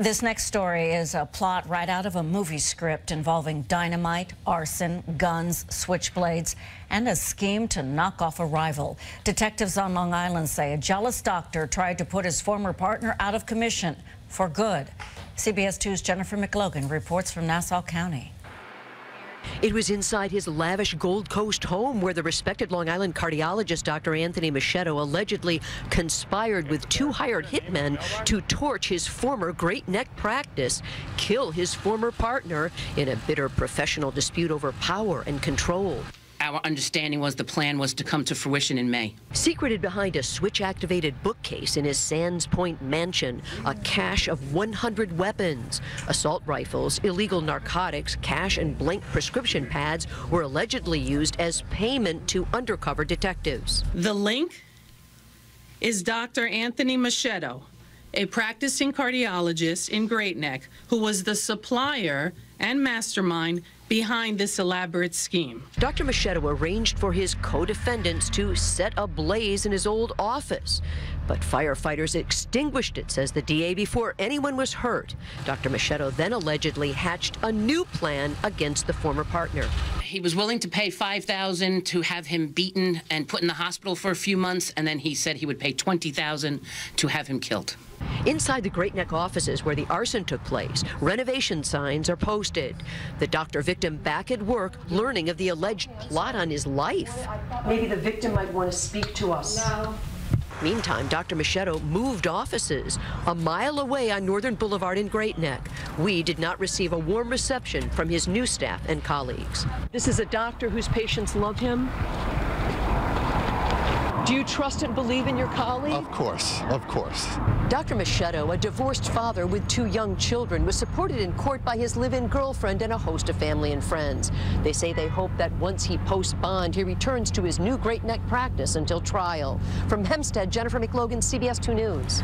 This next story is a plot right out of a movie script involving dynamite, arson, guns, switchblades, and a scheme to knock off a rival. Detectives on Long Island say a jealous doctor tried to put his former partner out of commission for good. CBS 2's Jennifer McLogan reports from Nassau County. It was inside his lavish Gold Coast home where the respected Long Island cardiologist Dr. Anthony Moschetto allegedly conspired with two hired hitmen to torch his former Great Neck practice, kill his former partner in a bitter professional dispute over power and control our understanding was the plan was to come to fruition in May. Secreted behind a switch-activated bookcase in his Sands Point mansion, a cache of 100 weapons, assault rifles, illegal narcotics, cash and blank prescription pads were allegedly used as payment to undercover detectives. The link is Dr. Anthony Moschetto, a practicing cardiologist in Great Neck who was the supplier and mastermind behind this elaborate scheme. Dr. Moschetto arranged for his co-defendants to set a blaze in his old office. But firefighters extinguished it, says the DA, before anyone was hurt. Dr. Moschetto then allegedly hatched a new plan against the former partner. He was willing to pay 5000 to have him beaten and put in the hospital for a few months, and then he said he would pay 20000 to have him killed. Inside the Great Neck offices where the arson took place, renovation signs are posted. The doctor victim back at work learning of the alleged plot on his life. Maybe the victim might want to speak to us. No. Meantime, Dr. Moschetto moved offices a mile away on Northern Boulevard in Great Neck. We did not receive a warm reception from his new staff and colleagues. This is a doctor whose patients love him. Do you trust and believe in your colleague? Of course, of course. Dr. Moschetto, a divorced father with two young children, was supported in court by his live-in girlfriend and a host of family and friends. They say they hope that once he posts bond, he returns to his new Great Neck practice until trial. From Hempstead, Jennifer McLogan, CBS 2 News.